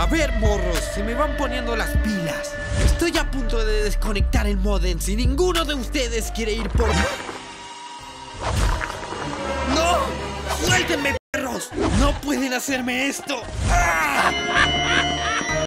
A ver, morros, se me van poniendo las pilas. Estoy a punto de desconectar el modem si ninguno de ustedes quiere ir por... ¡No! ¡Suéltenme, perros! ¡No pueden hacerme esto! ¡Ah!